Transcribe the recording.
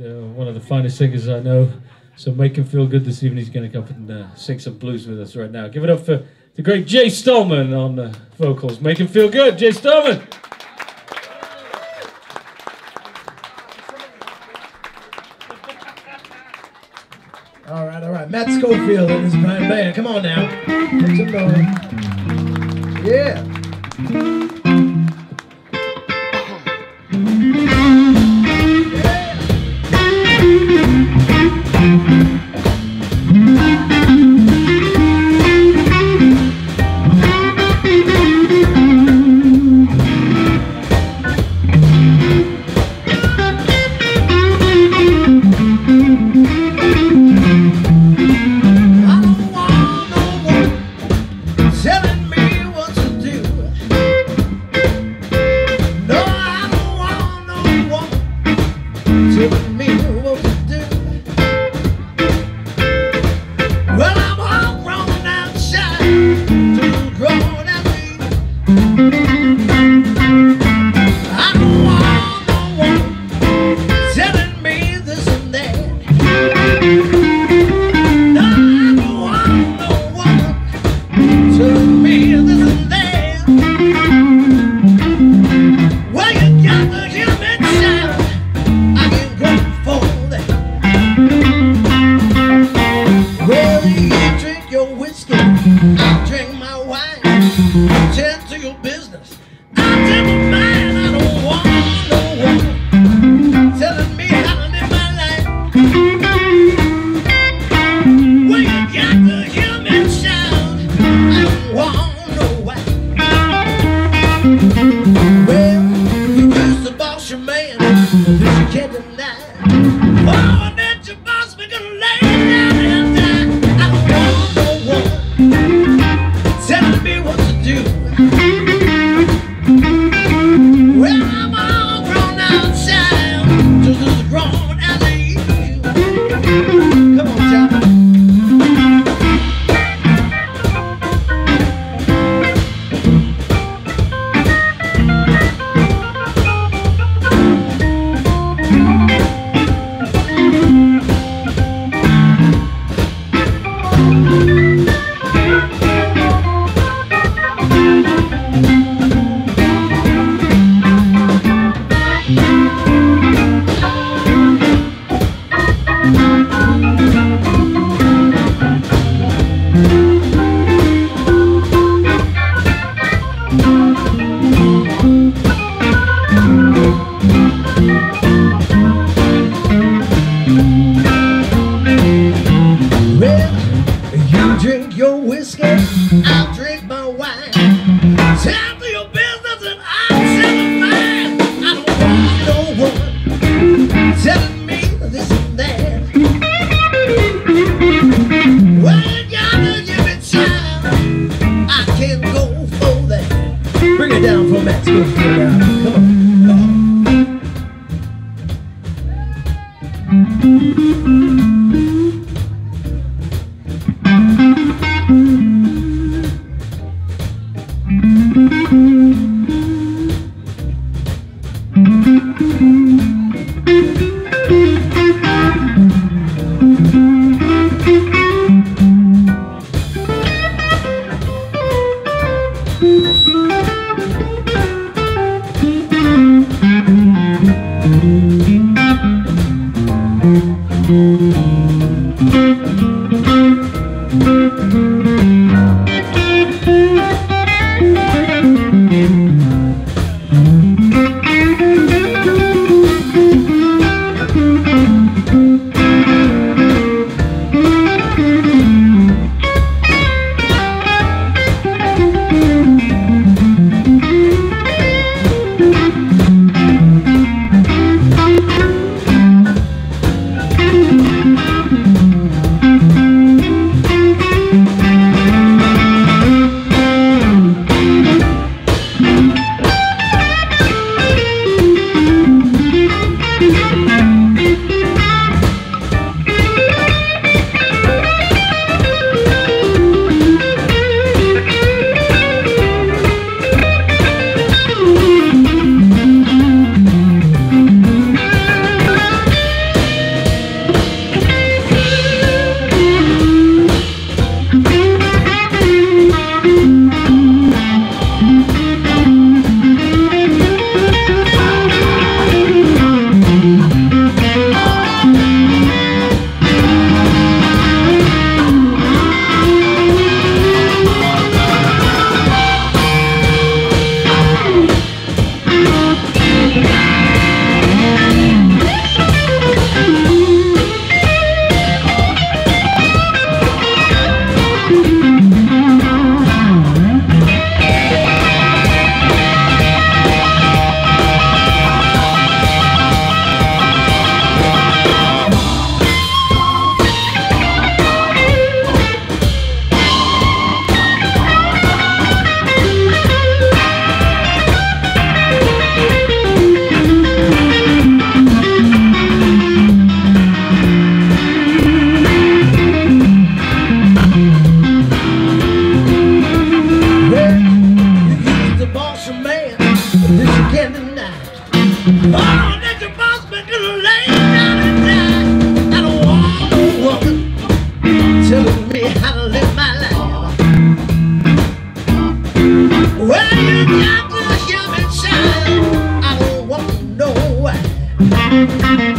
uh, one of the finest singers I know. So make him feel good this evening. He's going to come up and uh, sing some blues with us right now. Give it up for the great Jay Stollman on uh, vocals. Make him feel good, Jay Stollman. All right, all right. Matt Schofield and his fine band. Come on now. Some noise. Yeah. do. Well, you drink your whiskey, I'll drink my wine. Thank you. Well, you got to the human child. I don't want to know why.